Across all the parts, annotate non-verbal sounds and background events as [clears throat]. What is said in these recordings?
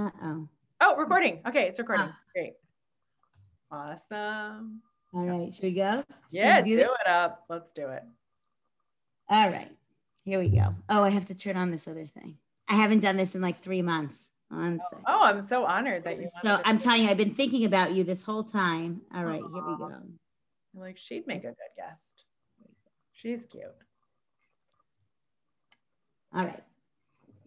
Uh oh. Oh, recording. Okay, it's recording. Ah. Great. Awesome. All right. Should we go? Should Yeah, we do this? it up. Let's do it. All right. Here we go. Oh, I have to turn on this other thing. I haven't done this in like three months. One second. Oh, I'm so honored that you. So I'm telling you, I've been thinking about you this whole time. All right, here we go. I'm like she'd make a good guest. She's cute. All right.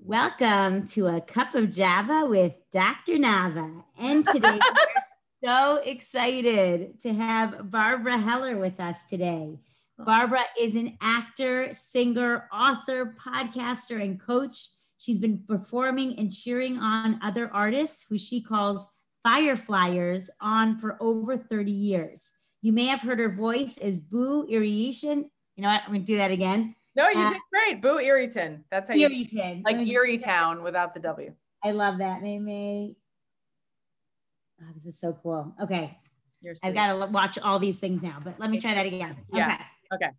Welcome to a cup of Java with Dr. Nava. And today [laughs] we're so excited to have Barbara Heller with us today. Barbara is an actor, singer, author, podcaster, and coach. She's been performing and cheering on other artists who she calls Fireflyers on for over 30 years. You may have heard her voice as Boo Irrigation. You know what? I'm going to do that again. No, you Uh, did great. Boo Erieton. That's how you Irritan. like Erie Town without the W. I love that. May May. Oh, this is so cool. Okay. I've got to watch all these things now, but let me try that again. Yeah. Okay. Okay.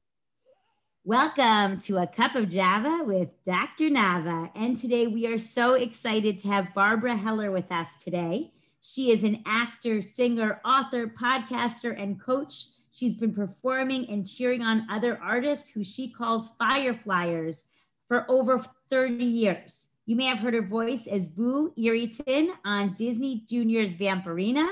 Welcome to a cup of Java with Dr. Nava. And today we are so excited to have Barbara Heller with us today. She is an actor, singer, author, podcaster, and coach. She's been performing and cheering on other artists who she calls Fireflyers for over 30 years. You may have heard her voice as Boo Erieton on Disney Junior's Vampirina,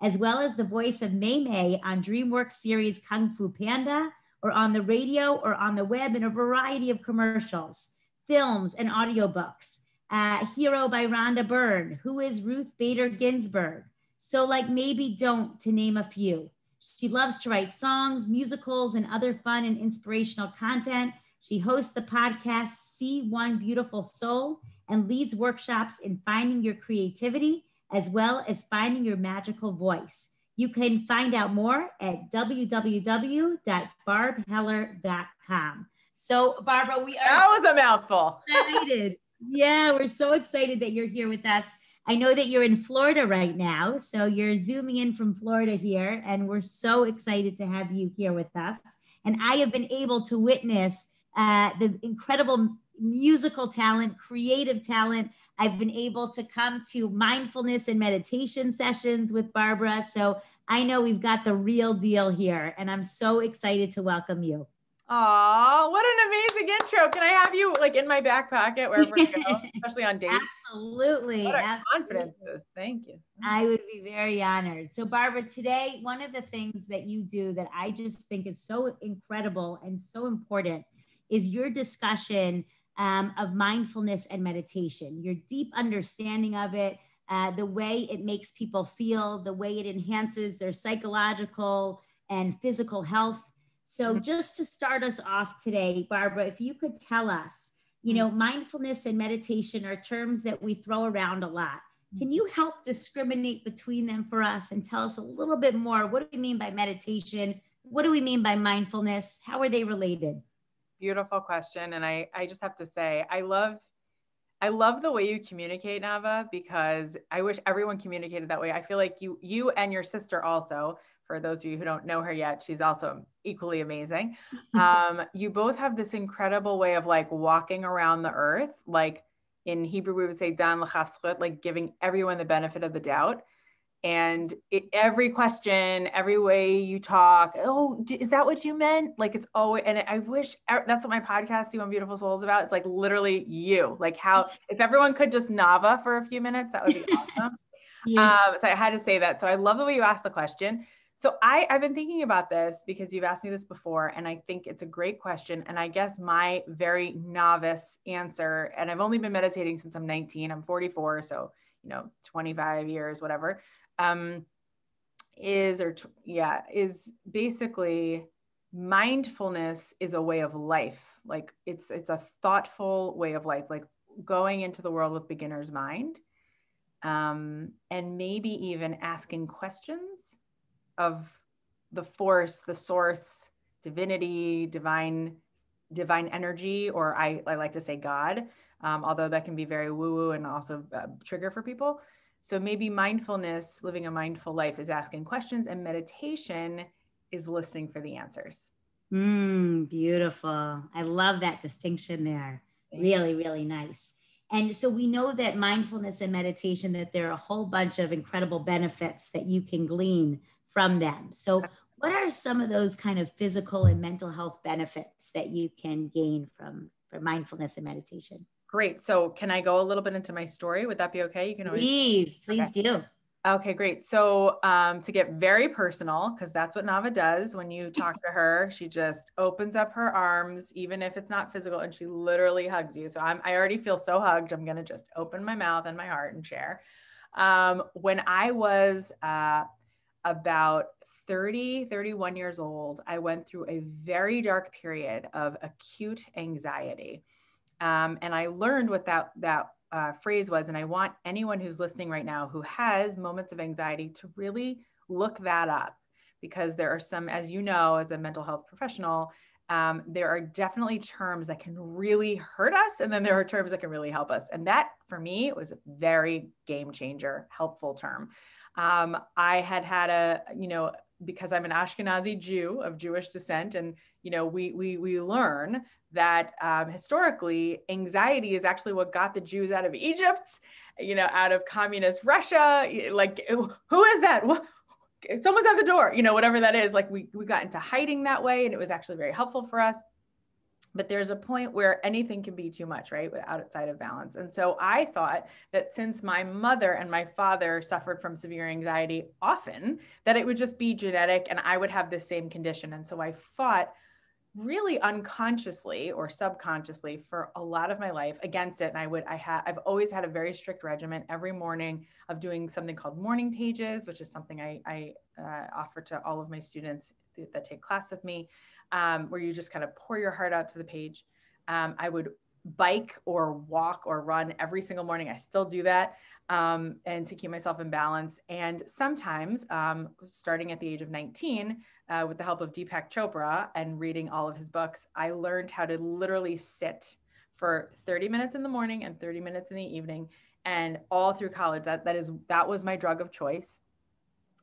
as well as the voice of Mei Mei on DreamWorks series Kung Fu Panda, or on the radio or on the web in a variety of commercials, films, and audiobooks. Uh, Hero by Rhonda Byrne, Who is Ruth Bader Ginsburg? So, like, maybe don't, to name a few. She loves to write songs, musicals, and other fun and inspirational content. She hosts the podcast See One Beautiful Soul and leads workshops in finding your creativity as well as finding your magical voice. You can find out more at www.barbheller.com. So, Barbara, we are That was a mouthful. [laughs] excited. Yeah, we're so excited that you're here with us. I know that you're in Florida right now. So you're zooming in from Florida here, and we're so excited to have you here with us. And I have been able to witness uh, the incredible musical talent, creative talent. I've been able to come to mindfulness and meditation sessions with Barbara. So I know we've got the real deal here, and I'm so excited to welcome you. Aw, what an amazing intro. Can I have you like in my back pocket wherever I go, [laughs] especially on dates? Absolutely. What a absolutely. confidence. Thank you. I would be very honored. So, Barbara, today, one of the things that you do that I just think is so incredible and so important is your discussion um, of mindfulness and meditation, your deep understanding of it, uh, the way it makes people feel, the way it enhances their psychological and physical health. So, Mhm. just to start us off today, Barbara, if you could tell us, you know, mindfulness and meditation are terms that we throw around a lot. Can you help discriminate between them for us and tell us a little bit more? What do we mean by meditation? What do we mean by mindfulness? How are they related? Beautiful question. And I, I just have to say, I love, I love the way you communicate, Nava, because I wish everyone communicated that way. I feel like you, you and your sister also, for those of you who don't know her yet, she's also equally amazing. [laughs] Um, you both have this incredible way of like walking around the earth, like in Hebrew, we would say dan l'chafschut, like giving everyone the benefit of the doubt. And it, every question, every way you talk, oh, is that what you meant? Like it's always, and I wish that's what my podcast, See One Beautiful Soul, is about. It's like literally you, like how, [laughs] if everyone could just Nava for a few minutes, that would be [laughs] awesome. Yes. Um, so I had to say that. So I love the way you asked the question. So I, I've been thinking about this because you've asked me this before, and I think it's a great question. And I guess my very novice answer, and I've only been meditating since I'm 19, I'm 44, so you know, 25 years, whatever, um, is or tw- yeah, is basically mindfulness is a way of life. Like it's it's a thoughtful way of life, like going into the world with beginner's mind um, and maybe even asking questions of the force, the source, divinity, divine, divine energy, or I, I like to say God, um, although that can be very woo woo and also a trigger for people. So maybe mindfulness, living a mindful life, is asking questions, and meditation is listening for the answers. Mm, beautiful. I love that distinction there. Really, really nice. And so we know that mindfulness and meditation, that there are a whole bunch of incredible benefits that you can glean from them. So, what are some of those kind of physical and mental health benefits that you can gain from, from mindfulness and meditation? Great. So, can I go a little bit into my story? Would that be okay? You can always. Please, please okay. do. Okay, great. So, um, to get very personal, because that's what Nava does when you [laughs] talk to her, she just opens up her arms, even if it's not physical, and she literally hugs you. So, I'm, I already feel so hugged. I'm going to just open my mouth and my heart and share. Um, when I was uh, about 30, 31 years old, I went through a very dark period of acute anxiety. Um, and I learned what that, that uh, phrase was. And I want anyone who's listening right now who has moments of anxiety to really look that up because there are some, as you know, as a mental health professional, um, there are definitely terms that can really hurt us. And then there are terms that can really help us. And that for me was a very game changer, helpful term. Um, I had had a, you know, because I'm an Ashkenazi Jew of Jewish descent, and you know, we we we learn that um, historically anxiety is actually what got the Jews out of Egypt, you know, out of communist Russia. Like, who is that? Someone's at the door, you know, whatever that is. Like, we we got into hiding that way, and it was actually very helpful for us. But there's a point where anything can be too much, right? Without Outside of balance. And so I thought that since my mother and my father suffered from severe anxiety often, that it would just be genetic and I would have the same condition. And so I fought really unconsciously or subconsciously for a lot of my life against it and i would i have i've always had a very strict regimen every morning of doing something called morning pages which is something i, I uh, offer to all of my students that take class with me um, where you just kind of pour your heart out to the page um, i would bike or walk or run every single morning i still do that um, and to keep myself in balance. And sometimes, um, starting at the age of 19, uh, with the help of Deepak Chopra and reading all of his books, I learned how to literally sit for 30 minutes in the morning and 30 minutes in the evening. And all through college, that, that is that was my drug of choice.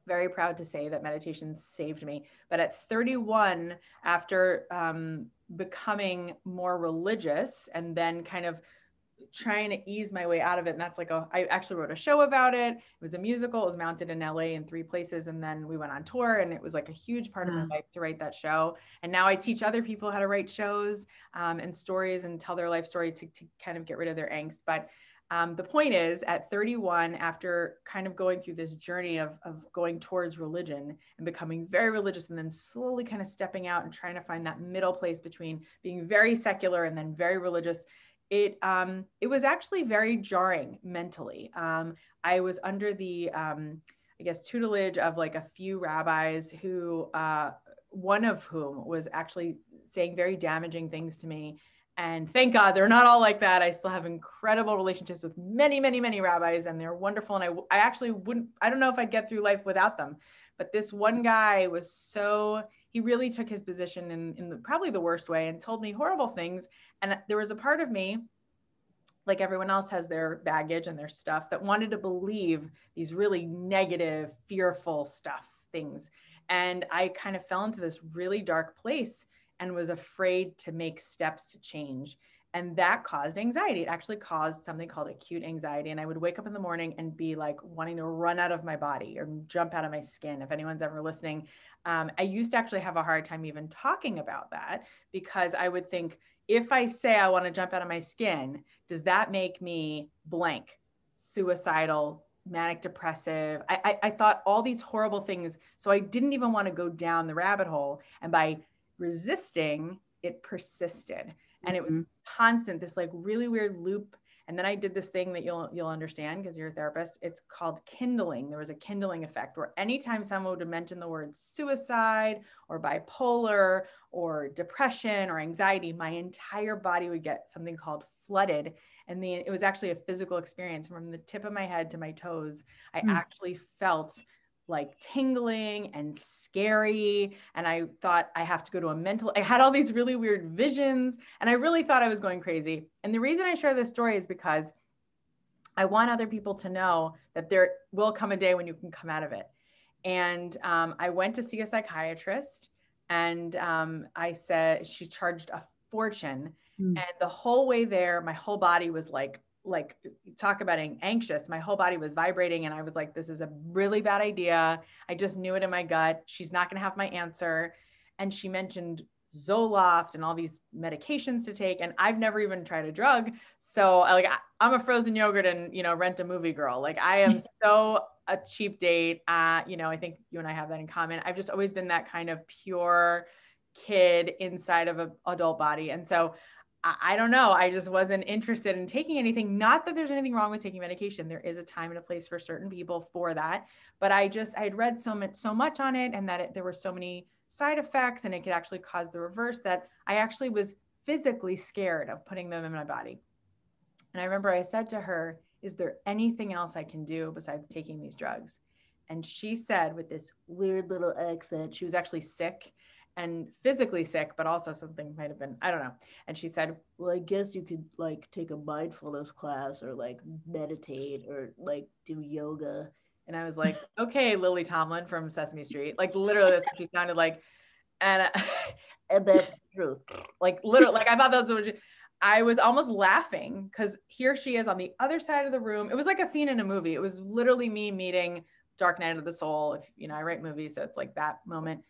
Very proud to say that meditation saved me. But at 31, after um, becoming more religious and then kind of trying to ease my way out of it. And that's like a, I actually wrote a show about it. It was a musical. It was mounted in LA in three places. And then we went on tour and it was like a huge part of my life to write that show. And now I teach other people how to write shows um, and stories and tell their life story to, to kind of get rid of their angst. But um, the point is at 31 after kind of going through this journey of, of going towards religion and becoming very religious and then slowly kind of stepping out and trying to find that middle place between being very secular and then very religious it um, it was actually very jarring mentally. Um, I was under the um, I guess tutelage of like a few rabbis who uh, one of whom was actually saying very damaging things to me. And thank God they're not all like that. I still have incredible relationships with many, many, many rabbis, and they're wonderful. And I, I actually wouldn't, I don't know if I'd get through life without them. But this one guy was so, he really took his position in, in the, probably the worst way and told me horrible things. And there was a part of me, like everyone else has their baggage and their stuff, that wanted to believe these really negative, fearful stuff, things. And I kind of fell into this really dark place and was afraid to make steps to change. And that caused anxiety. It actually caused something called acute anxiety. And I would wake up in the morning and be like wanting to run out of my body or jump out of my skin. If anyone's ever listening, um, I used to actually have a hard time even talking about that because I would think, if I say I want to jump out of my skin, does that make me blank, suicidal, manic depressive? I, I, I thought all these horrible things. So I didn't even want to go down the rabbit hole. And by resisting, it persisted. And it was mm-hmm. constant, this like really weird loop and then I did this thing that you'll you'll understand because you're a therapist. It's called kindling. There was a kindling effect where anytime someone would mention the word suicide or bipolar or depression or anxiety, my entire body would get something called flooded. And the it was actually a physical experience from the tip of my head to my toes. I mm. actually felt like tingling and scary. And I thought I have to go to a mental, I had all these really weird visions and I really thought I was going crazy. And the reason I share this story is because I want other people to know that there will come a day when you can come out of it. And um, I went to see a psychiatrist and um, I said, she charged a fortune. Mm. And the whole way there, my whole body was like like talk about being anxious my whole body was vibrating and i was like this is a really bad idea. I just knew it in my gut. She's not going to have my answer. And she mentioned zoloft and all these medications to take and i've never even tried a drug. So like i'm a frozen yogurt and you know rent a movie girl. Like i am [laughs] so a cheap date uh you know i think you and i have that in common. I've just always been that kind of pure kid inside of an adult body. And so I don't know. I just wasn't interested in taking anything. Not that there's anything wrong with taking medication. There is a time and a place for certain people for that. But I just I had read so much so much on it, and that it, there were so many side effects, and it could actually cause the reverse. That I actually was physically scared of putting them in my body. And I remember I said to her, "Is there anything else I can do besides taking these drugs?" And she said, with this weird little accent, she was actually sick and physically sick, but also something might have been, I don't know. And she said, Well, I guess you could like take a mindfulness class or like meditate or like do yoga. And I was like, [laughs] Okay, Lily Tomlin from Sesame Street. Like literally that's what she sounded like. And, uh, [laughs] and that's the truth. Like literally, like I thought that was what I was almost laughing because here she is on the other side of the room. It was like a scene in a movie. It was literally me meeting Dark Night of the Soul. If you know, I write movies, so it's like that moment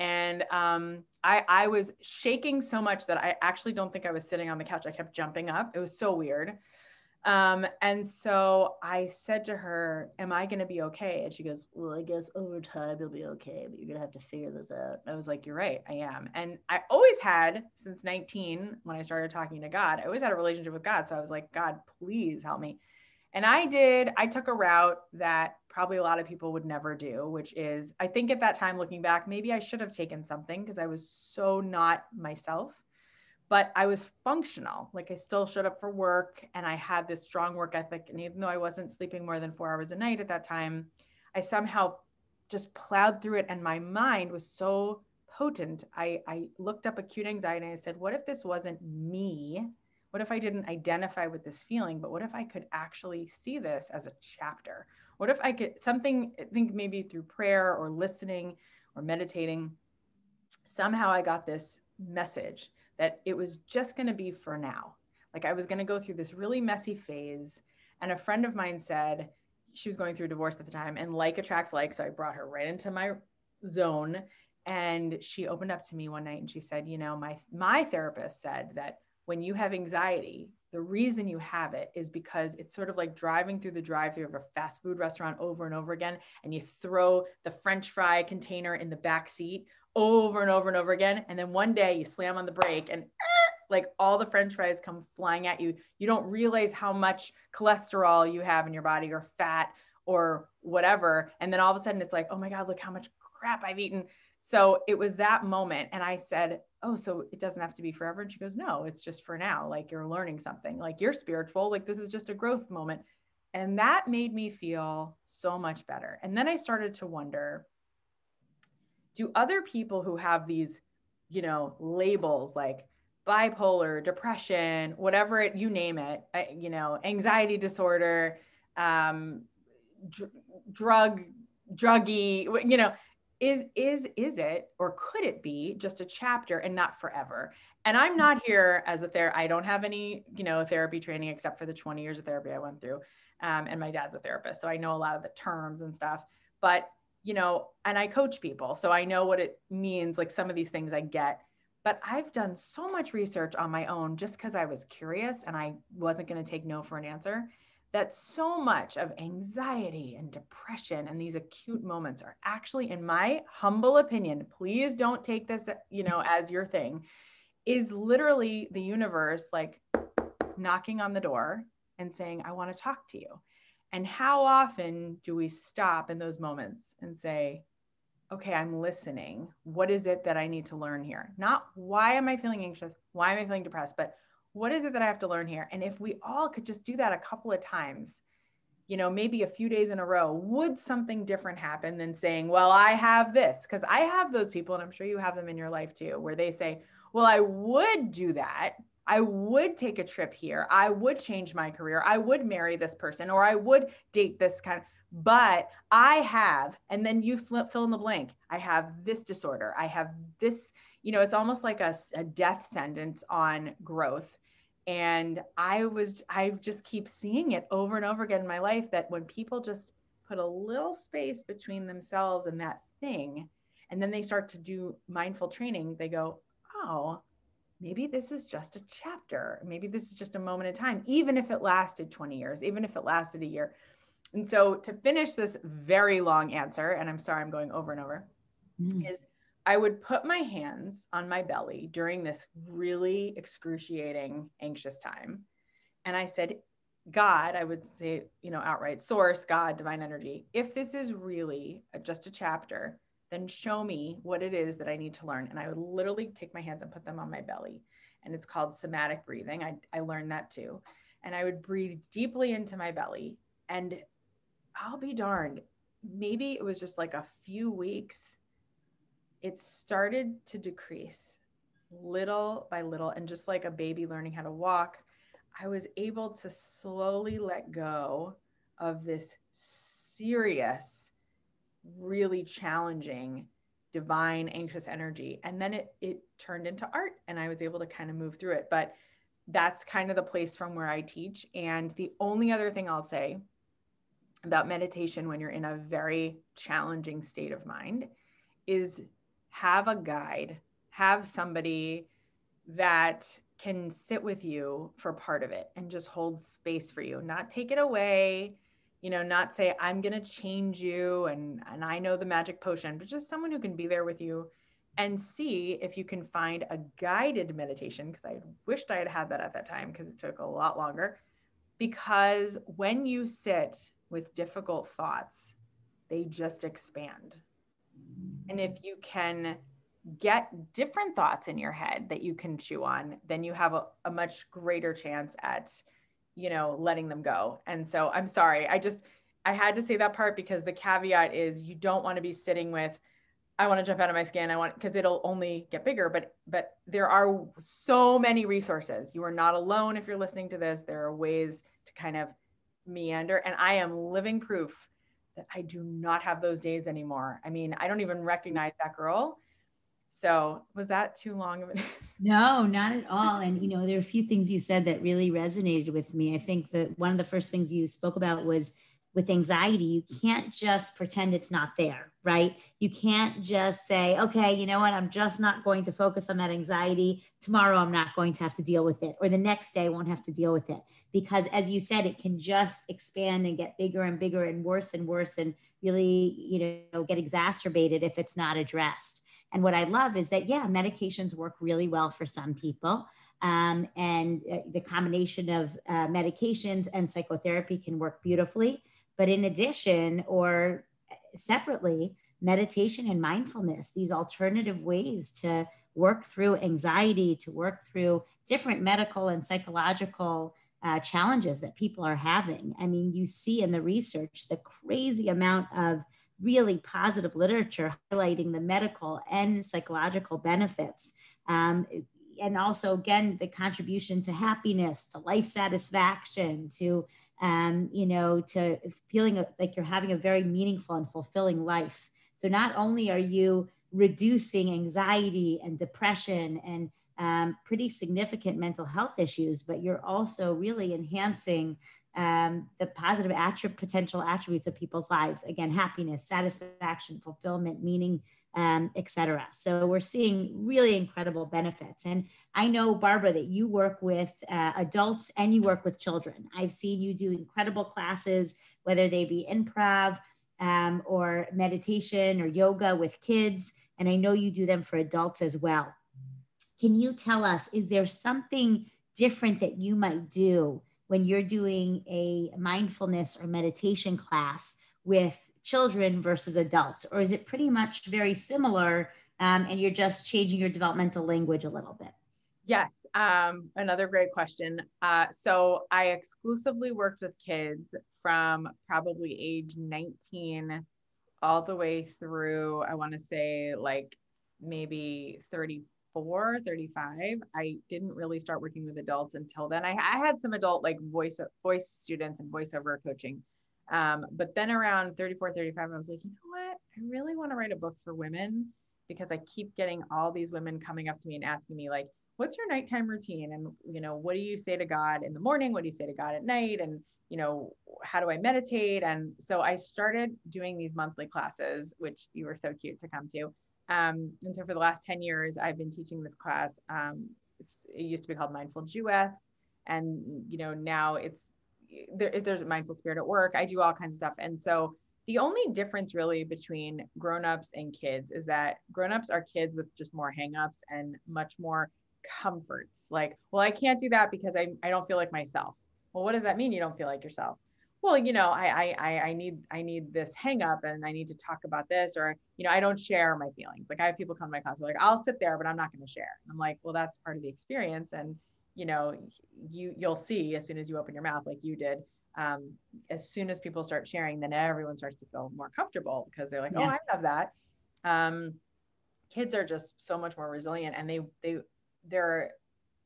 and um, I, I was shaking so much that I actually don't think I was sitting on the couch. I kept jumping up. It was so weird. Um, and so I said to her, Am I going to be okay? And she goes, Well, I guess over time you'll be okay, but you're going to have to figure this out. I was like, You're right, I am. And I always had, since 19, when I started talking to God, I always had a relationship with God. So I was like, God, please help me. And I did, I took a route that probably a lot of people would never do, which is I think at that time, looking back, maybe I should have taken something because I was so not myself. But I was functional. Like I still showed up for work and I had this strong work ethic. And even though I wasn't sleeping more than four hours a night at that time, I somehow just plowed through it. And my mind was so potent. I, I looked up acute anxiety and I said, what if this wasn't me? What if I didn't identify with this feeling, but what if I could actually see this as a chapter? What if I could something, I think maybe through prayer or listening or meditating, somehow I got this message that it was just going to be for now. Like I was going to go through this really messy phase. And a friend of mine said she was going through divorce at the time and like attracts like. So I brought her right into my zone. And she opened up to me one night and she said, you know, my my therapist said that when you have anxiety, the reason you have it is because it's sort of like driving through the drive through of a fast food restaurant over and over again and you throw the french fry container in the back seat over and over and over again and then one day you slam on the brake and [clears throat] like all the french fries come flying at you. You don't realize how much cholesterol you have in your body or fat or whatever and then all of a sudden it's like oh my god look how much crap i've eaten so it was that moment and i said oh, so it doesn't have to be forever. And she goes, no, it's just for now. Like you're learning something, like you're spiritual, like this is just a growth moment. And that made me feel so much better. And then I started to wonder do other people who have these, you know, labels like bipolar, depression, whatever it, you name it, you know, anxiety disorder, um, dr- drug, druggy, you know, is is is it or could it be just a chapter and not forever? And i'm not here as a therapist i don't have any you know therapy training except for the 20 years of therapy i went through um, and my dad's a therapist so i know a lot of the terms and stuff. But you know and i coach people so i know what it means like some of these things i get. But i've done so much research on my own just because i was curious and i wasn't going to take no for an answer that so much of anxiety and depression and these acute moments are actually in my humble opinion please don't take this you know as your thing is literally the universe like knocking on the door and saying i want to talk to you. And how often do we stop in those moments and say okay i'm listening. What is it that i need to learn here? Not why am i feeling anxious? Why am i feeling depressed? But what is it that I have to learn here? And if we all could just do that a couple of times, you know, maybe a few days in a row, would something different happen than saying, well, I have this? Because I have those people, and I'm sure you have them in your life too, where they say, well, I would do that. I would take a trip here. I would change my career. I would marry this person, or I would date this kind of, but I have, and then you fill in the blank. I have this disorder. I have this, you know, it's almost like a, a death sentence on growth And I was, I just keep seeing it over and over again in my life that when people just put a little space between themselves and that thing, and then they start to do mindful training, they go, oh, maybe this is just a chapter. Maybe this is just a moment in time, even if it lasted 20 years, even if it lasted a year. And so to finish this very long answer, and I'm sorry I'm going over and over, mm. is I would put my hands on my belly during this really excruciating, anxious time. And I said, God, I would say, you know, outright source, God, divine energy, if this is really just a chapter, then show me what it is that I need to learn. And I would literally take my hands and put them on my belly. And it's called somatic breathing. I, I learned that too. And I would breathe deeply into my belly. And I'll be darned, maybe it was just like a few weeks. It started to decrease little by little. And just like a baby learning how to walk, I was able to slowly let go of this serious really challenging divine anxious energy and then it it turned into art and i was able to kind of move through it but that's kind of the place from where i teach and the only other thing i'll say about meditation when you're in a very challenging state of mind is have a guide have somebody that can sit with you for part of it and just hold space for you not take it away you know not say i'm going to change you and and i know the magic potion but just someone who can be there with you and see if you can find a guided meditation because i wished i had had that at that time because it took a lot longer because when you sit with difficult thoughts they just expand and if you can get different thoughts in your head that you can chew on then you have a, a much greater chance at you know, letting them go. And so I'm sorry. I just, I had to say that part because the caveat is you don't want to be sitting with, I want to jump out of my skin. I want, because it'll only get bigger, but, but there are so many resources. You are not alone if you're listening to this. There are ways to kind of meander. And I am living proof that I do not have those days anymore. I mean, I don't even mm-hmm. recognize that girl so was that too long of an [laughs] No, not at all. And you know, there are a few things you said that really resonated with me. I think that one of the first things you spoke about was with anxiety, you can't just pretend it's not there, right? You can't just say, okay, you know what, I'm just not going to focus on that anxiety. Tomorrow, I'm not going to have to deal with it, or the next day, I won't have to deal with it. Because as you said, it can just expand and get bigger and bigger and worse and worse and really, you know, get exacerbated if it's not addressed. And what I love is that, yeah, medications work really well for some people. Um, and uh, the combination of uh, medications and psychotherapy can work beautifully. But in addition, or separately, meditation and mindfulness, these alternative ways to work through anxiety, to work through different medical and psychological uh, challenges that people are having. I mean, you see in the research the crazy amount of really positive literature highlighting the medical and psychological benefits. Um, and also, again, the contribution to happiness, to life satisfaction, to um, you know, to feeling like you're having a very meaningful and fulfilling life. So not only are you reducing anxiety and depression and um, pretty significant mental health issues, but you're also really enhancing um, the positive attribute, potential attributes of people's lives. Again, happiness, satisfaction, fulfillment, meaning, um, etc. So we're seeing really incredible benefits. And I know, Barbara, that you work with uh, adults and you work with children. I've seen you do incredible classes, whether they be improv um, or meditation or yoga with kids. And I know you do them for adults as well. Can you tell us, is there something different that you might do? When you're doing a mindfulness or meditation class with children versus adults? Or is it pretty much very similar um, and you're just changing your developmental language a little bit? Yes, um, another great question. Uh, so I exclusively worked with kids from probably age 19 all the way through, I want to say like maybe 34 34, 35. I didn't really start working with adults until then. I, I had some adult like voice voice students and voiceover coaching. Um, but then around 34, 35, I was like, you know what? I really want to write a book for women because I keep getting all these women coming up to me and asking me like, what's your nighttime routine? And, you know, what do you say to God in the morning? What do you say to God at night? And, you know, how do I meditate? And so I started doing these monthly classes, which you were so cute to come to. Um, and so for the last 10 years, I've been teaching this class. Um, it used to be called Mindful Jewess. And, you know, now it's, there, there's a mindful spirit at work. I do all kinds of stuff. And so the only difference really between grown-ups and kids is that grown-ups are kids with just more hangups and much more comforts. Like, well, I can't do that because I, I don't feel like myself. Well, what does that mean? You don't feel like yourself. Well, you know, I, I, I need, I need this hang up and I need to talk about this, or, you know, I don't share my feelings. Like I have people come to my class, like, I'll sit there, but I'm not going to share. I'm like, well, that's part of the experience. And, you know, you, you'll see as soon as you open your mouth, like you did, um, as soon as people start sharing, then everyone starts to feel more comfortable because they're like, oh, yeah. oh, I have that. Um, kids are just so much more resilient and they, they, their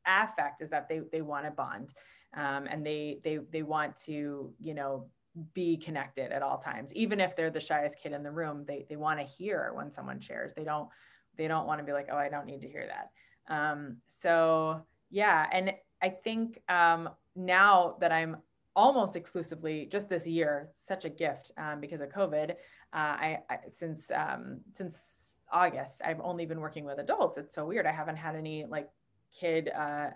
affect is that they, they want to bond. Um, and they, they, they want to, you know, be connected at all times, even if they're the shyest kid in the room, they, they want to hear when someone shares, they don't, they don't want to be like, oh, I don't need to hear that. Um, so yeah. And I think, um, now that I'm almost exclusively just this year such a gift um, because of covid uh, I, I, since um, since august i've only been working with adults it's so weird i haven't had any like kid uh,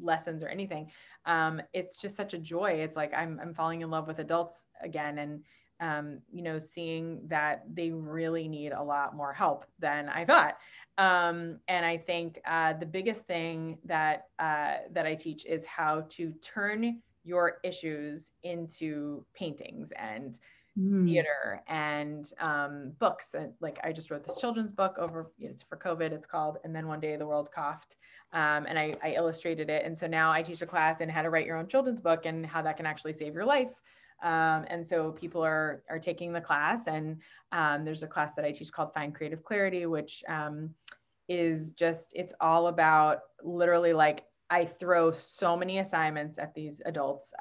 lessons or anything um, it's just such a joy. It's like i'm, I'm falling in love with adults again and um, you know seeing that they really need a lot more help than i thought. Um, and i think uh, the biggest thing that uh, that i teach is how to turn your issues into paintings and mm. theater and um, books. And like I just wrote this children's book over, it's for COVID, it's called, and then one day the world coughed. Um, and I, I, illustrated it. And so now I teach a class in how to write your own children's book and how that can actually save your life. Um, and so people are, are taking the class and um, there's a class that I teach called Find Creative Clarity, which um, is just, it's all about literally like I throw so many assignments at these adults.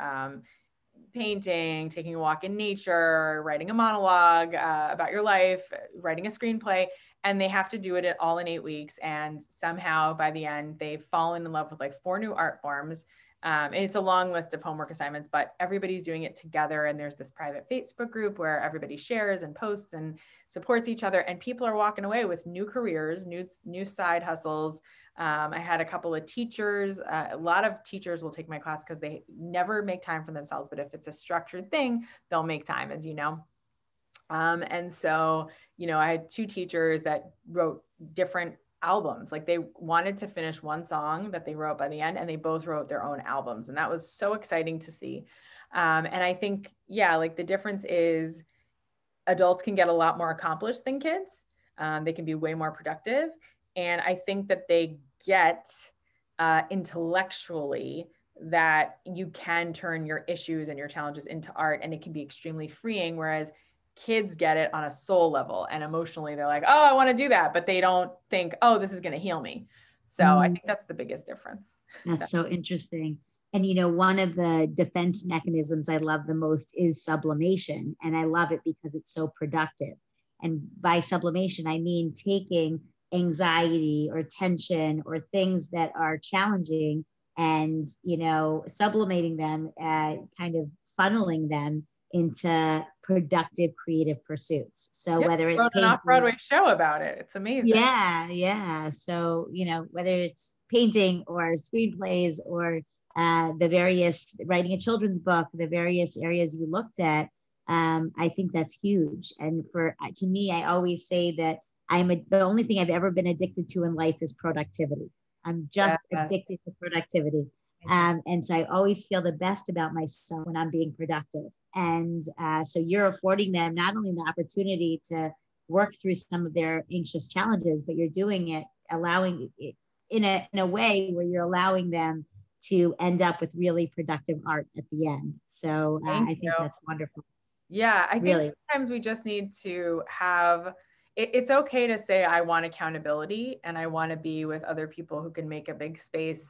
Painting, taking a walk in nature, writing a monologue uh, about your life, writing a screenplay, and they have to do it all in eight weeks. And somehow by the end, they've fallen in love with like four new art forms. Um, and it's a long list of homework assignments, but everybody's doing it together. And there's this private Facebook group where everybody shares and posts and supports each other. And people are walking away with new careers, new, new side hustles, um, I had a couple of teachers. Uh, a lot of teachers will take my class because they never make time for themselves. But if it's a structured thing, they'll make time, as you know. Um, and so, you know, I had two teachers that wrote different albums. Like they wanted to finish one song that they wrote by the end, and they both wrote their own albums. And that was so exciting to see. Um, and I think, yeah, like the difference is adults can get a lot more accomplished than kids. Um, they can be way more productive. And I think that they get uh, intellectually that you can turn your issues and your challenges into art and it can be extremely freeing. Whereas kids get it on a soul level and emotionally they're like, oh, I want to do that. But they don't think, oh, this is going to heal me. So mm. I think that's the biggest difference. That's so interesting. And you know, one of the defense mechanisms I love the most is sublimation. And I love it because it's so productive. And by sublimation, I mean taking anxiety or tension or things that are challenging and you know sublimating them uh, kind of funneling them into productive creative pursuits so yep, whether it's an off-broadway show about it it's amazing yeah yeah so you know whether it's painting or screenplays or uh, the various writing a children's book the various areas you looked at um, i think that's huge and for to me i always say that I'm a, the only thing I've ever been addicted to in life is productivity. I'm just yeah. addicted to productivity. Um, and so I always feel the best about myself when I'm being productive. And uh, so you're affording them not only the opportunity to work through some of their anxious challenges, but you're doing it, allowing it in a, in a way where you're allowing them to end up with really productive art at the end. So uh, I think you. that's wonderful. Yeah, I really. think sometimes we just need to have it, it's okay to say I want accountability and I want to be with other people who can make a big space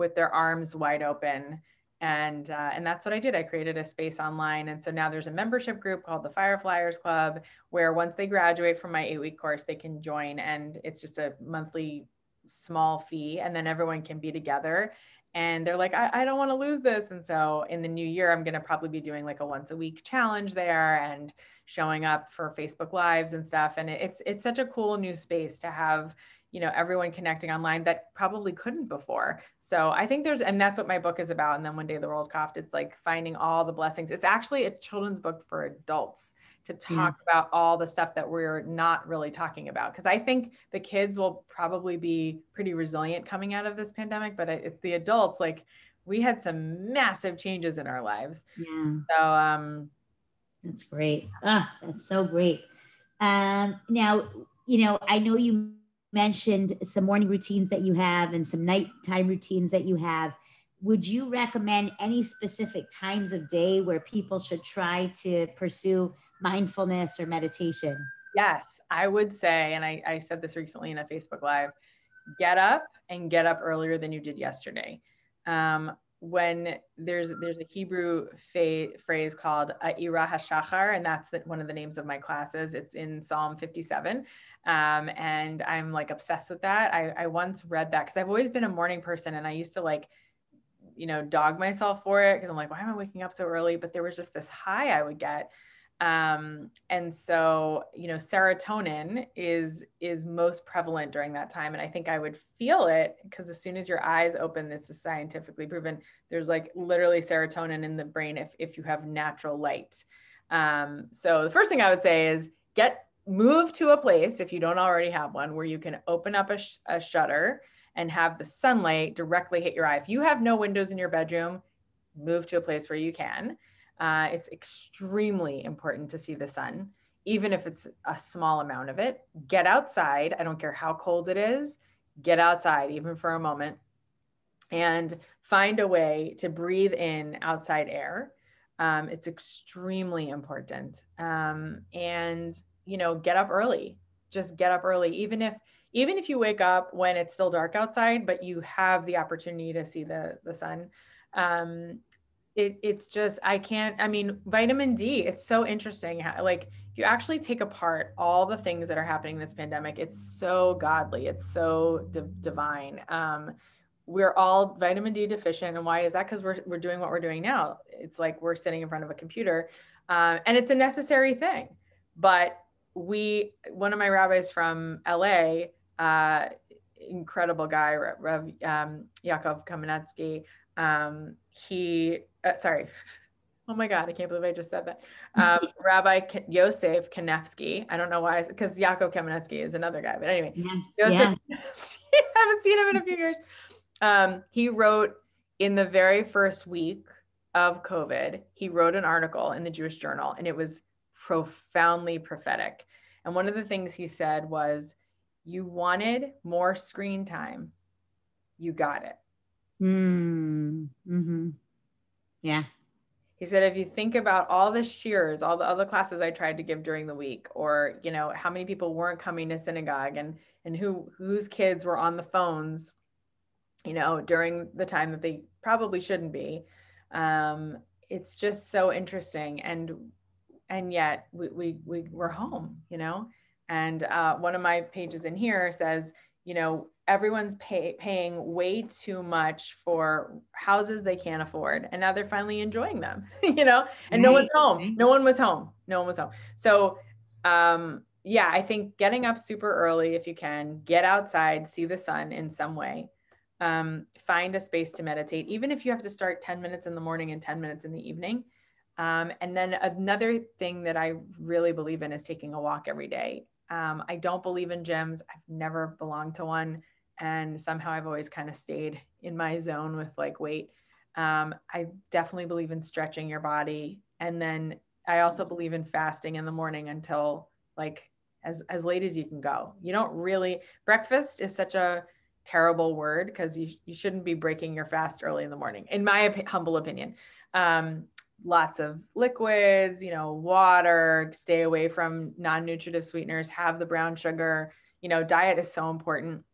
with their arms wide open. And uh, and that's what I did. I created a space online, and so now there's a membership group called the Fireflyers Club, where once they graduate from my eight week course, they can join, and it's just a monthly small fee and then everyone can be together and they're like i, I don't want to lose this and so in the new year i'm going to probably be doing like a once a week challenge there and showing up for facebook lives and stuff and it's it's such a cool new space to have you know everyone connecting online that probably couldn't before. So i think there's and that's what my book is about. And then one day the world coughed it's like finding all the blessings. It's actually a children's book for adults to talk yeah. about all the stuff that we're not really talking about. Because i think the kids will probably be pretty resilient coming out of this pandemic but it's the adults like we had some massive changes in our lives. Yeah. So um that's great. Ah that's so great. Um now you know i know you mentioned some morning routines that you have and some nighttime routines that you have would you recommend any specific times of day where people should try to pursue mindfulness or meditation? Yes, I would say, and I, I said this recently in a Facebook Live get up and get up earlier than you did yesterday. Um, when there's there's a Hebrew fa- phrase called Ira HaShachar, and that's the, one of the names of my classes. It's in Psalm 57. Um, and I'm like obsessed with that. I, I once read that because I've always been a morning person and I used to like, you know, dog myself for it because I'm like, why am I waking up so early? But there was just this high I would get um, and so you know serotonin is is most prevalent during that time. And i think i would feel it because as soon as your eyes open this is scientifically proven there's like literally serotonin in the brain if, if you have natural light. Um, so the first thing i would say is get move to a place if you don't already have one where you can open up a, sh- a shutter and have the sunlight directly hit your eye. If you have no windows in your bedroom move to a place where you can uh, it's extremely important to see the sun, even if it's a small amount of it. Get outside. I don't care how cold it is. Get outside, even for a moment, and find a way to breathe in outside air. Um, it's extremely important. Um, and you know, get up early. Just get up early, even if even if you wake up when it's still dark outside, but you have the opportunity to see the the sun. Um, it, it's just i can't i mean vitamin d it's so interesting like you actually take apart all the things that are happening in this pandemic. It's so godly it's so divine. Um, we're all vitamin d deficient and why is that? Because we're, we're doing what we're doing now. It's like we're sitting in front of a computer uh, and it's a necessary thing. But we one of my rabbis from la uh, incredible guy Rev, um, Yaakov Kamenetsky um, he uh, sorry. Oh my God, I can't believe I just said that. Um, [laughs] Rabbi K- Yosef Kanefsky. I don't know why, because Yaakov Kamenetsky is another guy. But anyway, yes, Yosef, yeah. [laughs] haven't seen him in a few years. Um, he wrote in the very first week of COVID, he wrote an article in the Jewish Journal, and it was profoundly prophetic. And one of the things he said was, You wanted more screen time, you got it. Mm, mm-hmm. Yeah. He said, if you think about all the shiurs, all the other classes I tried to give during the week, or you know, how many people weren't coming to synagogue and and who whose kids were on the phones, you know, during the time that they probably shouldn't be. Um, it's just so interesting. And and yet we we, we we're home, you know. And uh, one of my pages in here says, you know, everyone's pay, paying way too much for houses they can't afford and now they're finally enjoying them [laughs] you know? And no one's home. no one was home. No one was home. So um yeah i think getting up super early if you can get outside see the sun in some way um, find a space to meditate even if you have to start 10 minutes in the morning and 10 minutes in the evening. Um, and then another thing that i really believe in is taking a walk every day. Um, i don't believe in gyms. I've never belonged to one and somehow I've always kind of stayed in my zone with like weight. Um, I definitely believe in stretching your body, and then I also believe in fasting in the morning until like as as late as you can go. You don't really breakfast is such a terrible word because you you shouldn't be breaking your fast early in the morning, in my op- humble opinion. Um, lots of liquids, you know, water, stay away from non-nutritive sweeteners, have the brown sugar. You know, diet is so important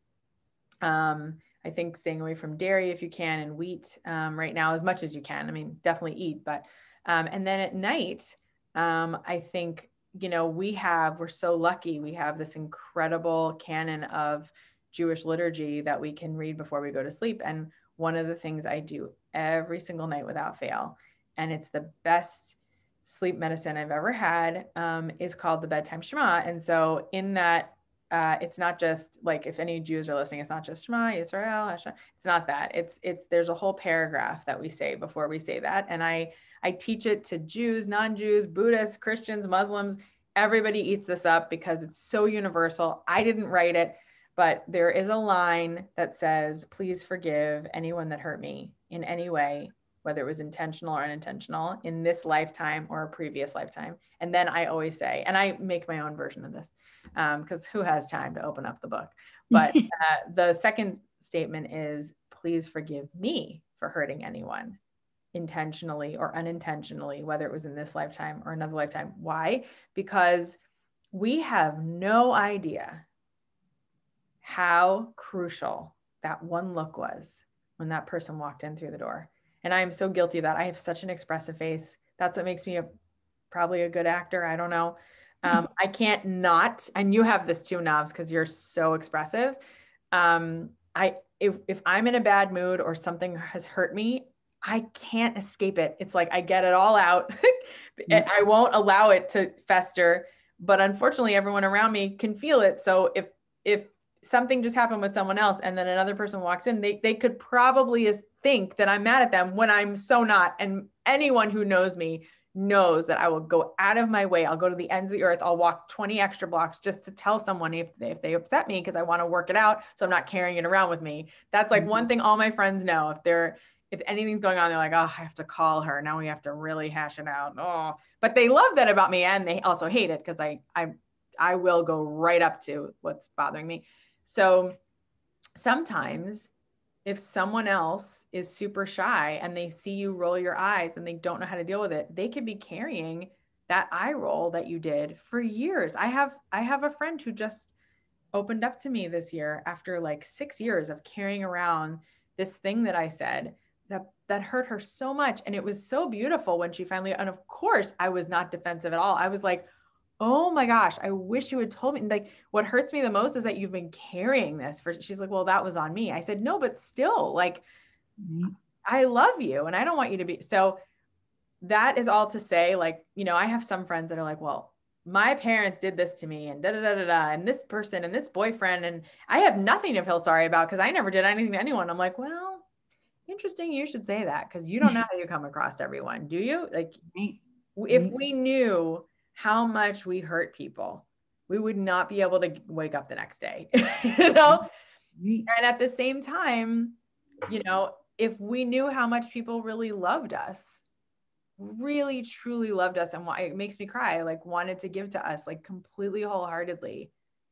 um, I think staying away from dairy if you can and wheat um, right now as much as you can. I mean, definitely eat, but um, and then at night, um, I think you know we have we're so lucky we have this incredible canon of Jewish liturgy that we can read before we go to sleep. And one of the things I do every single night without fail, and it's the best sleep medicine I've ever had, um, is called the bedtime Shema. And so in that, uh, it's not just like if any Jews are listening, it's not just Shema Israel. It's not that. It's it's there's a whole paragraph that we say before we say that, and I I teach it to Jews, non-Jews, Buddhists, Christians, Muslims. Everybody eats this up because it's so universal. I didn't write it but there is a line that says, please forgive anyone that hurt me in any way, whether it was intentional or unintentional in this lifetime or a previous lifetime. And then I always say, and I make my own version of this because um, who has time to open up the book? [laughs] But uh, the second statement is, please forgive me for hurting anyone intentionally or unintentionally, whether it was in this lifetime or another lifetime. Why? Because we have no idea how crucial that one look was when that person walked in through the door. And I am so guilty of that. I have such an expressive face. That's what makes me a probably a good actor. I don't know. Um, I can't not, and you have this too, Knobs, because you're so expressive. Um, I if if I'm in a bad mood or something has hurt me, I can't escape it. It's like I get it all out. [laughs] I won't allow it to fester. But unfortunately, everyone around me can feel it. So if if something just happened with someone else and then another person walks in, they, they could probably think that I'm mad at them when I'm so not. And anyone who knows me knows that I will go out of my way. I'll go to the ends of the earth. I'll walk 20 extra blocks just to tell someone if they, if they upset me because I want to work it out. So I'm not carrying it around with me. That's like mm-hmm. one thing all my friends know. If they're, if anything's going on, they're like, oh, I have to call her. Now we have to really hash it out. Oh, but they love that about me. And they also hate it because I, I, I will go right up to what's bothering me. So sometimes if someone else is super shy and they see you roll your eyes and they don't know how to deal with it, they could be carrying that eye roll that you did for years. I have I have a friend who just opened up to me this year after like 6 years of carrying around this thing that I said that that hurt her so much and it was so beautiful when she finally and of course I was not defensive at all. I was like, oh my gosh, I wish you had told me. Like, what hurts me the most is that you've been carrying this for. She's like, well, that was on me. I said, no, but still, like, mm-hmm. I love you and I don't want you to be. So, that is all to say, like, you know, I have some friends that are like, well, my parents did this to me and da da da da da, and this person and this boyfriend, and I have nothing to feel sorry about because I never did anything to anyone. I'm like, well, interesting. You should say that because you don't know [laughs] how you come across everyone, do you? Like, if we knew how much we hurt people, we would not be able to wake up the next day, [laughs] you know? And at the same time, you know, if we knew how much people really loved us, really truly loved us and why it makes me cry, like wanted to give to us like completely wholeheartedly,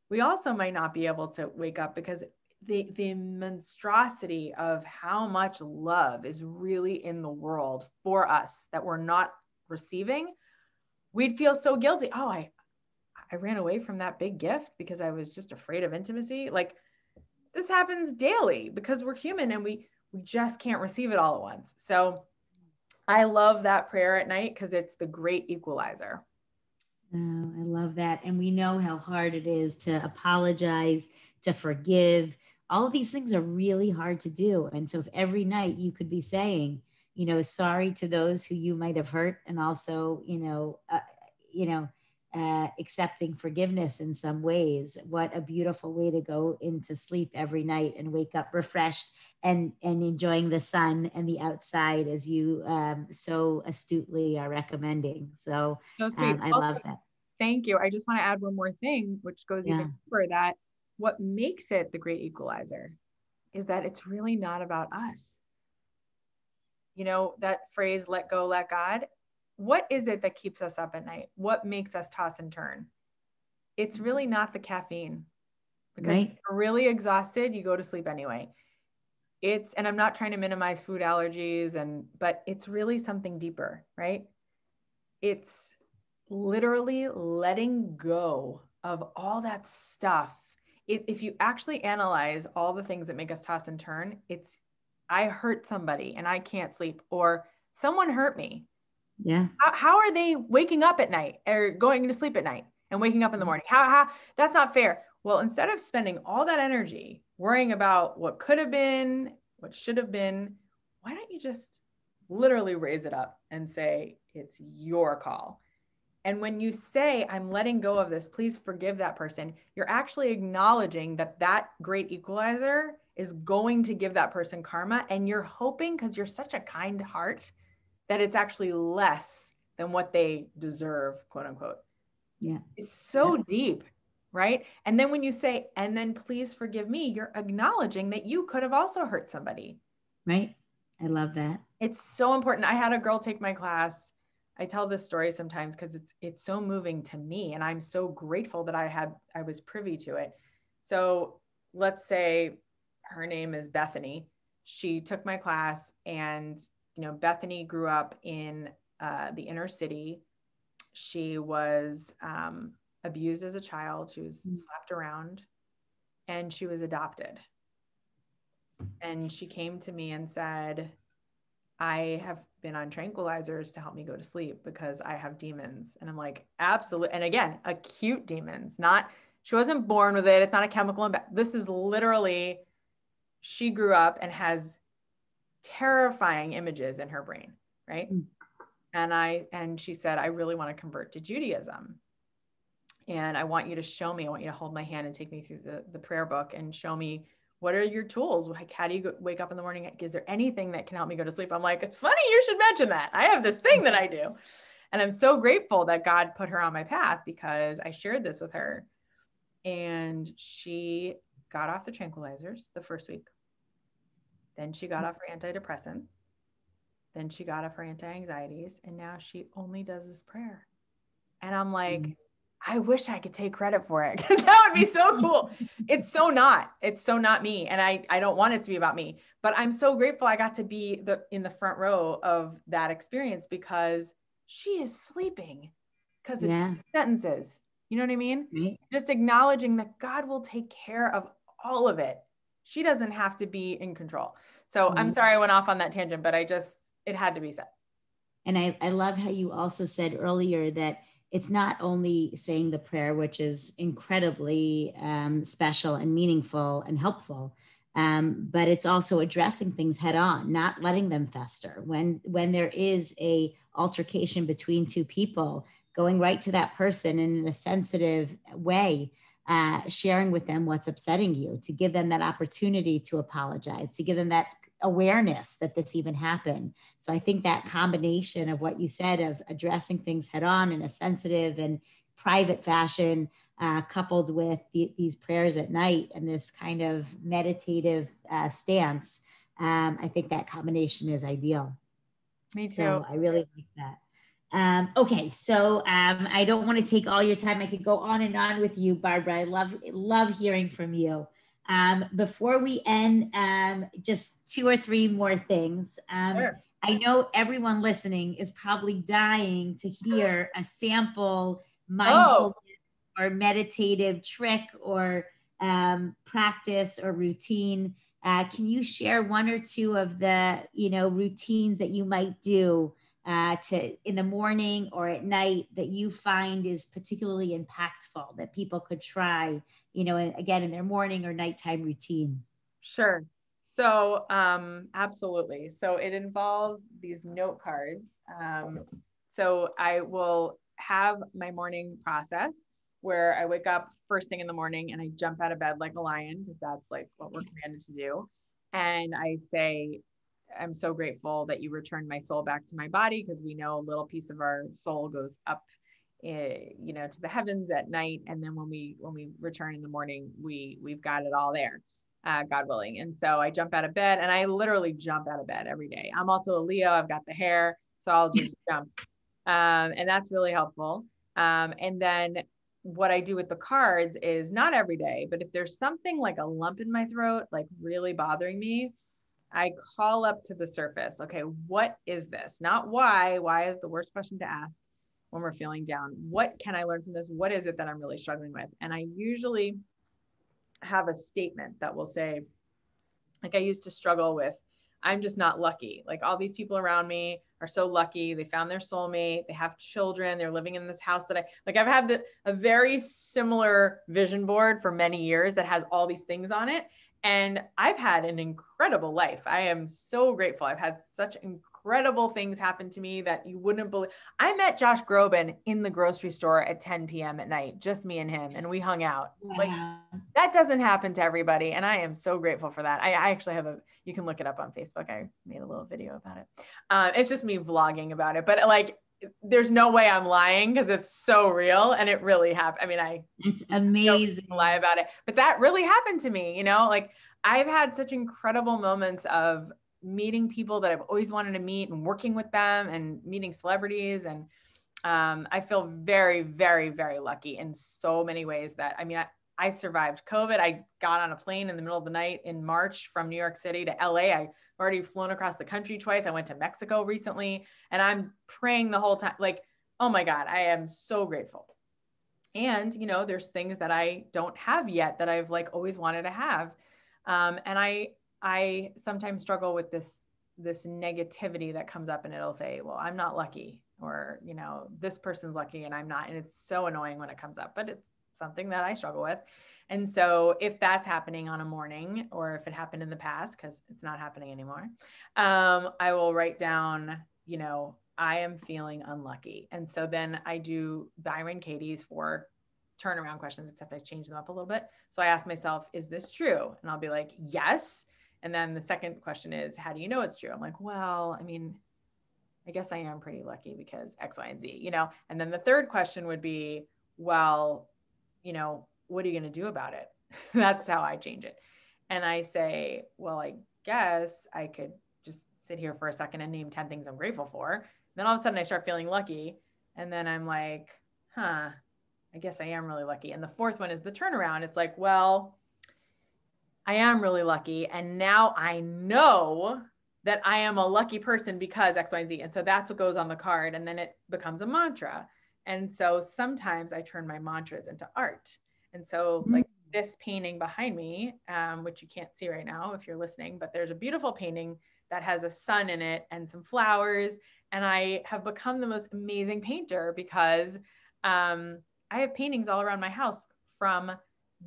we also might not be able to wake up because the the monstrosity of how much love is really in the world for us that we're not receiving we'd feel so guilty. Oh, I I ran away from that big gift because I was just afraid of intimacy. Like this happens daily because we're human and we we just can't receive it all at once. So I love that prayer at night because it's the great equalizer. Oh, I love that. And we know how hard it is to apologize, to forgive. All of these things are really hard to do. And so if every night you could be saying, you know, sorry to those who you might have hurt, and also, you know, uh, you know, uh, accepting forgiveness in some ways. What a beautiful way to go into sleep every night and wake up refreshed and and enjoying the sun and the outside as you um, so astutely are recommending. So, so um, I also, love that. Thank you. I just want to add one more thing, which goes yeah. even deeper. That what makes it the great equalizer is that it's really not about us you know, that phrase, let go, let God. What is it that keeps us up at night? What makes us toss and turn? It's really mm-hmm. not the caffeine because right. you're really exhausted, you go to sleep anyway. It's, and I'm not trying to minimize food allergies and, but it's really something deeper, right? It's literally letting go of all that stuff. It, if you actually analyze all the things that make us toss and turn, it's I hurt somebody and I can't sleep, or someone hurt me. Yeah. How, how are they waking up at night or going to sleep at night and waking up in the mm-hmm. morning? How, how that's not fair. Well, instead of spending all that energy worrying about what could have been, what should have been, why don't you just literally raise it up and say, it's your call? And when you say, I'm letting go of this, please forgive that person, you're actually acknowledging that that great equalizer is going to give that person karma. And you're hoping, because you're such a kind heart, that it's actually less than what they deserve, quote unquote. Yeah. It's so yeah. deep, right? And then when you say, and then please forgive me, you're acknowledging that you could have also hurt somebody. Right. I love that. It's so important. I had a girl take my class. I tell this story sometimes because it's it's so moving to me and I'm so grateful that I had I was privy to it. So let's say her name is Bethany. She took my class and you know Bethany grew up in uh, the inner city. She was um, abused as a child. She was mm-hmm. slapped around, and she was adopted. And she came to me and said, "I have been on tranquilizers to help me go to sleep because I have demons." And I'm like, "Absolutely!" And again, acute demons, not she wasn't born with it. It's not a chemical. This is literally she grew up and has terrifying images in her brain, right? Mm and I and she said, I really want to convert to Judaism. And I want you to show me, I want you to hold my hand and take me through the, the prayer book and show me what are your tools? Like, how do you go, wake up in the morning? Is there anything that can help me go to sleep? I'm like, it's funny you should mention that. I have this thing that I do. And I'm so grateful that God put her on my path because I shared this with her. And she got off the tranquilizers the first week. Then she got off her antidepressants. Then she got off her anti anxieties and now she only does this prayer. And I'm like, mm I wish I could take credit for it [laughs] because that would be so cool. [laughs] it's so not. It's so not me. And I, I don't want it to be about me. But I'm so grateful I got to be the in the front row of that experience because she is sleeping because of yeah. sentences. You know what I mean? Right. Just acknowledging that God will take care of all of it. She doesn't have to be in control. So mm I'm sorry I went off on that tangent, but I just it had to be said. And I, I love how you also said earlier that it's not only saying the prayer, which is incredibly um, special and meaningful and helpful, um, but it's also addressing things head on, not letting them fester. When when there is a altercation between two people, going right to that person in a sensitive way, uh, sharing with them what's upsetting you, to give them that opportunity to apologize, to give them that awareness that this even happened. So I think that combination of what you said of addressing things head on in a sensitive and private fashion, uh, coupled with the, these prayers at night and this kind of meditative uh, stance, um, I think that combination is ideal. Me too. So I really like that. Um, okay, so um, I don't want to take all your time. I could go on and on with you, Barbara. I love love hearing from you. Um, before we end, um, just two or three more things. Um, sure. I know everyone listening is probably dying to hear a sample mindfulness oh. or meditative trick or um, practice or routine. Uh, can you share one or two of the you know routines that you might do uh, to in the morning or at night that you find is particularly impactful that people could try you know again in their morning or nighttime routine? Sure. So um, absolutely. So it involves these note cards. Um, so i will have my morning process where i wake up first thing in the morning and i jump out of bed like a lion because that's like what we're commanded to do. And i say I'm so grateful that you returned my soul back to my body because we know a little piece of our soul goes up eh, you know to the heavens at night. And then when we when we return in the morning we we've got it all there uh, god willing. And so i jump out of bed and i literally jump out of bed every day. I'm also a leo. I've got the hair so i'll just [laughs] jump. Um, and that's really helpful. Um, and then what i do with the cards is not every day but if there's something like a lump in my throat like really bothering me I call up to the surface. Okay, what is this? Not why. Why is the worst question to ask when we're feeling down? What can I learn from this? What is it that I'm really struggling with? And I usually have a statement that will say, like I used to struggle with, I'm just not lucky. Like all these people around me are so lucky. They found their soulmate. They have children. They're living in this house that I like. I've had the, a very similar vision board for many years that has all these things on it. And I've had an incredible life. I am so grateful. I've had such incredible things happen to me that you wouldn't believe. I met Josh Groban in the grocery store at 10 p.m. at night, just me and him, and we hung out. Like that doesn't happen to everybody. And I am so grateful for that. I, I, actually have a, you can look it up on Facebook. I made a little video about it. Um, it's just me vlogging about it, but like there's no way I'm lying because it's so real and it really happened. I mean, I it's [laughs] amazing lie about it, but that really happened to me. You know, like I've had such incredible moments of meeting people that I've always wanted to meet and working with them and meeting celebrities and um, I feel very, very, very lucky in so many ways that I mean, I, I survived COVID. I got on a plane in the middle of the night in March from New York City to LA. I've already flown across the country twice. I went to Mexico recently and I'm praying the whole time. Like, oh my God, I am so grateful. And, you know, there's things that I don't have yet that I've like always wanted to have. Um, and I, I sometimes struggle with this, this negativity that comes up and it'll say, well, I'm not lucky or, you know, this person's lucky and I'm not. And it's so annoying when it comes up, but it's something that I struggle with. And so if that's happening on a morning or if it happened in the past, because it's not happening anymore, um, I will write down, you know, I am feeling unlucky. And so then I do Byron Katie's four turnaround questions, except I change them up a little bit. So I ask myself, is this true? And I'll be like, yes. And then the second question is, how do you know it's true? I'm like, well, I mean, I guess I am pretty lucky because X, Y, and Z, you know? And then the third question would be, well, you know, what are you going to do about it? [laughs] That's how I change it. And I say, well, I guess I could just sit here for a second and name 10 things I'm grateful for. Then all of a sudden I start feeling lucky. And then I'm like, huh, I guess I am really lucky. And the fourth one is the turnaround. It's like, well, I am really lucky. And now I know that I am a lucky person because X, Y, and Z. And so that's what goes on the card. And then it becomes a mantra. And so sometimes I turn my mantras into art. And so, mm-hmm. like this painting behind me, um, which you can't see right now if you're listening, but there's a beautiful painting that has a sun in it and some flowers. And I have become the most amazing painter because um, I have paintings all around my house from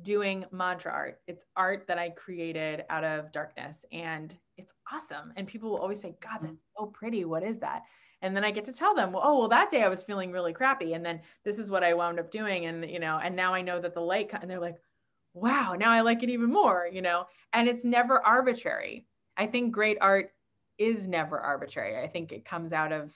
doing mantra art. It's art that I created out of darkness and it's awesome. And people will always say, God, that's so pretty. What is that? And then i get to tell them well, oh well that day i was feeling really crappy and then this is what i wound up doing and you know and now i know that the light and they're like wow now i like it even more you know and it's never arbitrary. I think great art is never arbitrary. I think it comes out of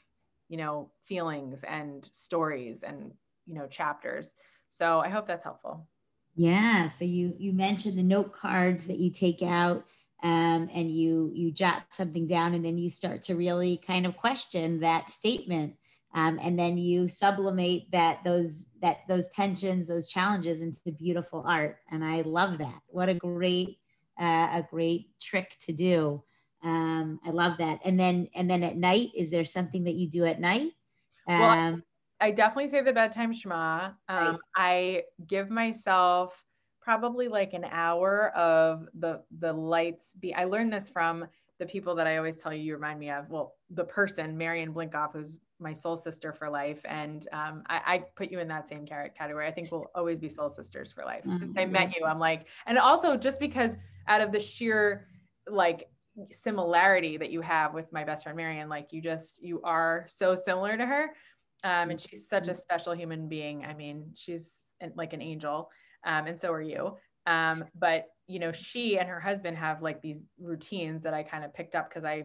you know feelings and stories and you know chapters. So i hope that's helpful. Yeah so you you mentioned the note cards that you take out um, and you you jot something down and then you start to really kind of question that statement um, and then you sublimate that those that those tensions those challenges into beautiful art. And i love that. What a great uh, a great trick to do. Um, i love that. And then and then at night is there something that you do at night? Well, um, I, I definitely say the bedtime shema. Um, right. i give myself probably like an hour of the the lights be i learned this from the people that i always tell you you remind me of well the person marion blinkoff who's my soul sister for life and um, I, I, put you in that same category. I think we'll always be soul sisters for life. Mm-hmm. since i met you i'm like and also just because out of the sheer like similarity that you have with my best friend marion like you just you are so similar to her. Um, and she's such a mm-hmm. special human being. I mean she's like an angel um, and so are you. Um, but you know, she and her husband have like these routines that I kind of picked up because I,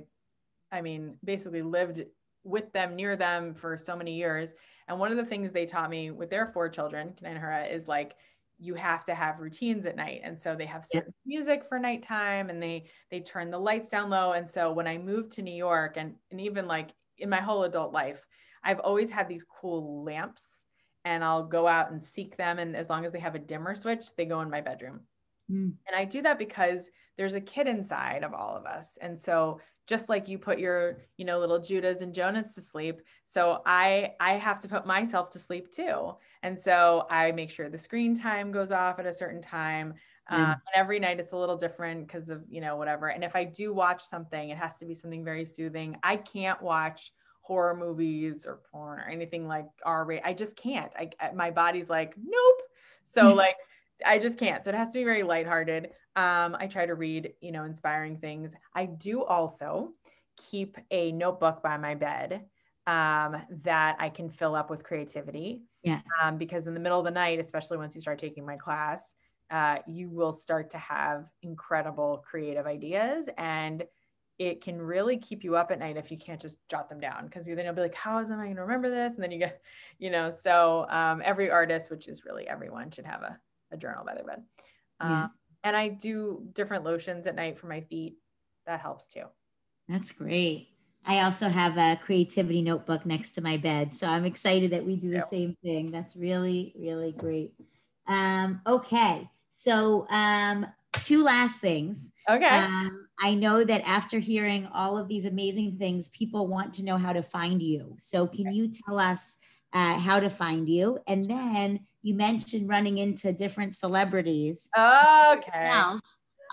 I mean, basically lived with them near them for so many years. And one of the things they taught me with their four children, Kanahara, is like you have to have routines at night. And so they have certain yeah. music for nighttime and they they turn the lights down low. And so when I moved to New York and and even like in my whole adult life, I've always had these cool lamps and I'll go out and seek them. And as long as they have a dimmer switch, they go in my bedroom. Mm. And I do that because there's a kid inside of all of us. And so just like you put your, you know, little Judas and Jonas to sleep, so I I have to put myself to sleep too. And so I make sure the screen time goes off at a certain time. Mm. Um, and every night it's a little different because of, you know, whatever. And if I do watch something, it has to be something very soothing. I can't watch horror movies or porn or anything like R rated. I just can't. I my body's like, nope. So [laughs] like I just can't. So it has to be very lighthearted. Um, I try to read, you know, inspiring things. I do also keep a notebook by my bed um, that I can fill up with creativity. Yeah. Um, because in the middle of the night, especially once you start taking my class, uh, you will start to have incredible creative ideas and it can really keep you up at night if you can't just jot them down because you then you'll be like how is am i going to remember this? And then you get [laughs] you know so um, every artist which is really everyone should have a, a journal by their bed. Yeah. um, and i do different lotions at night for my feet. That helps too. That's great. I also have a creativity notebook next to my bed so i'm excited that we do the same thing. That's really really great. Um, okay so um, two last things. Okay. Um, I know that after hearing all of these amazing things, people want to know how to find you. So, can you tell us uh, how to find you? And then you mentioned running into different celebrities. Okay.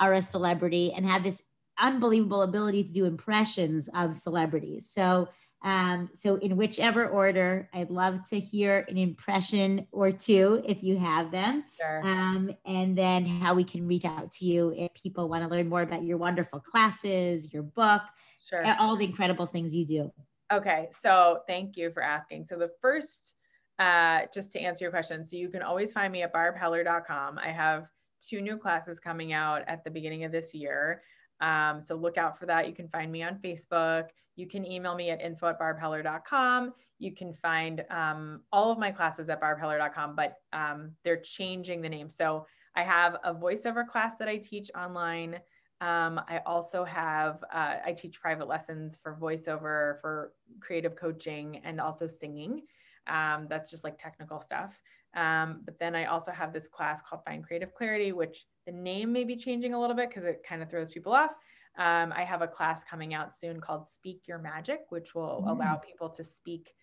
Are a celebrity and have this unbelievable ability to do impressions of celebrities. So, um, so, in whichever order, I'd love to hear an impression or two if you have them. Sure. Um, and then how we can reach out to you if people want to learn more about your wonderful classes, your book, sure. all the incredible things you do. Okay. So, thank you for asking. So, the first, uh, just to answer your question, so you can always find me at barbheller.com. I have two new classes coming out at the beginning of this year. Um, so look out for that. You can find me on Facebook. You can email me at info at barbheller.com. You can find um, all of my classes at barbheller.com, but um, they're changing the name. So I have a voiceover class that I teach online. Um, I also have, uh, I teach private lessons for voiceover, for creative coaching, and also singing. Um, that's just like technical stuff. Um, but then I also have this class called Find Creative Clarity, which the name may be changing a little bit because it kind of throws people off. Um, I have a class coming out soon called Speak Your Magic, which will mm. allow people to speak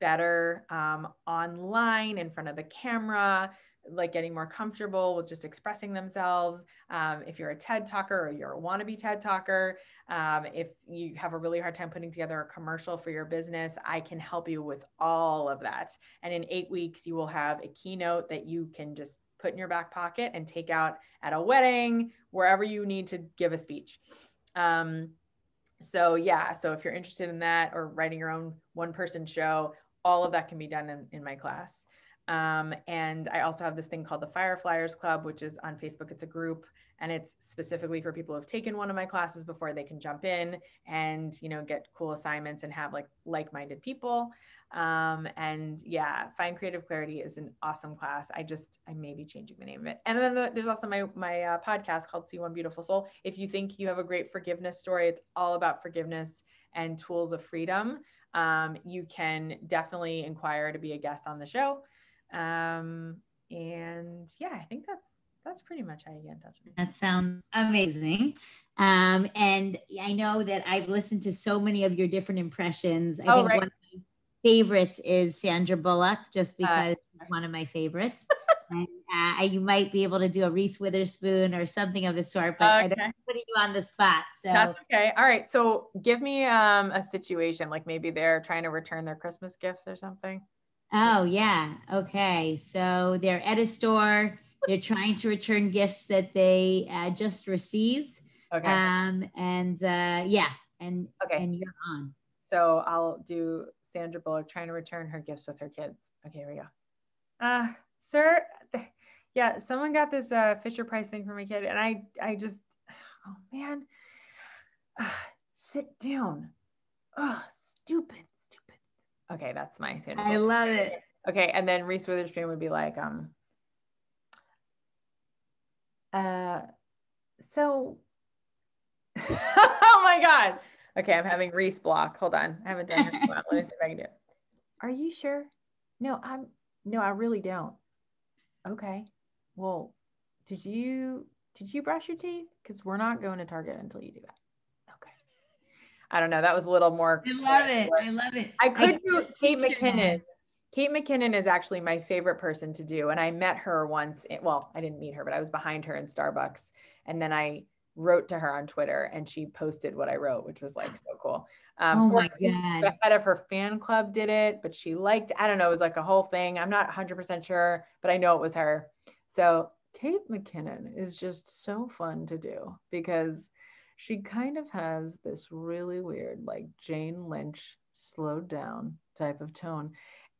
better um, online in front of the camera, like getting more comfortable with just expressing themselves. Um, if you're a TED talker or you're a wannabe TED talker, um, if you have a really hard time putting together a commercial for your business, I can help you with all of that. And in eight weeks, you will have a keynote that you can just put in your back pocket and take out at a wedding, wherever you need to give a speech. Um, so yeah, so if you're interested in that or writing your own one person show, all of that can be done in, in my class. Um, and I also have this thing called the Fireflyers Club, which is on Facebook. It's a group and it's specifically for people who have taken one of my classes before they can jump in and, you know, get cool assignments and have like like-minded people. Um, and yeah, Find Creative Clarity is an awesome class. I just, I may be changing the name of it. And then the, there's also my, my uh, podcast called See One Beautiful Soul. If you think you have a great forgiveness story, it's all about forgiveness and tools of freedom. Um, you can definitely inquire to be a guest on the show. Um, and yeah, I think that's that's pretty much how you get in touch. That sounds amazing. Um, and I know that I've listened to so many of your different impressions. I oh, think right. one of my favorites is Sandra Bullock, just uh, because uh, one of my favorites. [laughs] and uh, you might be able to do a Reese Witherspoon or something of the sort, but okay. I don't putting you on the spot. So that's okay. All right. So give me um, a situation like maybe they're trying to return their Christmas gifts or something. Oh yeah. Okay. So they're at a store they're trying to return gifts that they uh, just received. Okay. Um, and uh, yeah, and okay, and you're on. So I'll do Sandra Bullock trying to return her gifts with her kids. Okay, here we go. Uh, sir, yeah, someone got this uh, Fisher Price thing for my kid, and I, I just, oh man, uh, sit down. Oh, stupid, stupid. Okay, that's my Sandra. I love it. Okay, and then Reese Witherspoon would be like, um, uh, so, [laughs] oh my God. Okay, I'm having Reese block. Hold on. I haven't done her Let me see if I can do it. Are you sure? No, I'm, no, I really don't. Okay. Well, did you, did you brush your teeth? Because we're not going to Target until you do that. I don't know. That was a little more. I love it. I love it. I could I do Kate McKinnon. Kate McKinnon is actually my favorite person to do. And I met her once. well, I didn't meet her, but I was behind her in Starbucks. And then I wrote to her on Twitter and she posted what I wrote, which was like so cool. Um, oh my God. The head of her fan club did it, but she liked, I don't know, it was like a whole thing. I'm not 100% sure, but I know it was her. So Kate McKinnon is just so fun to do because she kind of has this really weird, like Jane Lynch slowed down type of tone.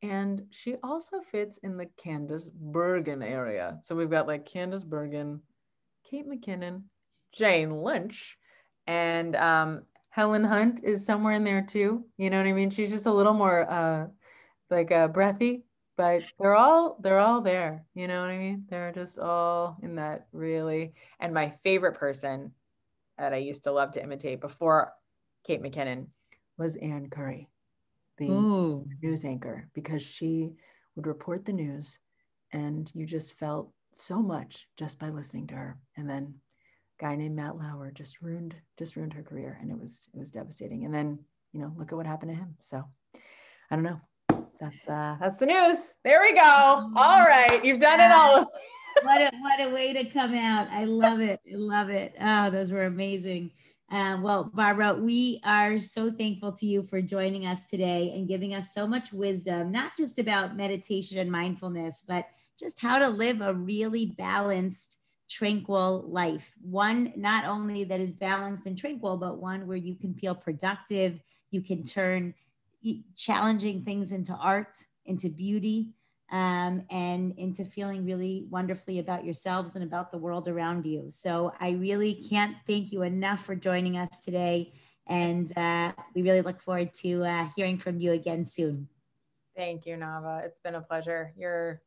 And she also fits in the Candice Bergen area. So we've got like Candice Bergen, Kate McKinnon, Jane Lynch, and um, Helen Hunt is somewhere in there too. You know what I mean? She's just a little more uh, like uh, breathy, but they're all they're all there. You know what I mean? They're just all in that really. And my favorite person that I used to love to imitate before Kate McKinnon was Ann Curry, the Ooh. news anchor, because she would report the news, and you just felt so much just by listening to her. And then guy named Matt Lauer just ruined just ruined her career and it was it was devastating. And then, you know, look at what happened to him. So I don't know. That's [laughs] uh that's the news. There we go. [laughs] All right. You've done it all. What a what a way to come out. I love it. I love it. Oh, those were amazing. Um, well, Barbara, we are so thankful to you for joining us today and giving us so much wisdom, not just about meditation and mindfulness, but just how to live a really balanced tranquil life. One not only that is balanced and tranquil, but one where you can feel productive, you can turn challenging things into art, into beauty, um, and into feeling really wonderfully about yourselves and about the world around you. So I really can't thank you enough for joining us today. And uh, we really look forward to uh, hearing from you again soon. Thank you, Nava. It's been a pleasure. You're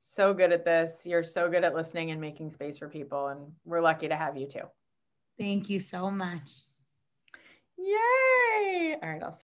so good at this. You're so good at listening and making space for people. And we're lucky to have you too. Thank you so much. Yay. All right. I'll